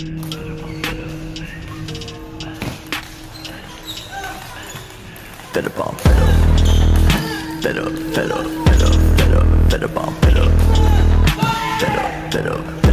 Better bomb, better. Better, better, better, better, better bomb, better. Better, better, better.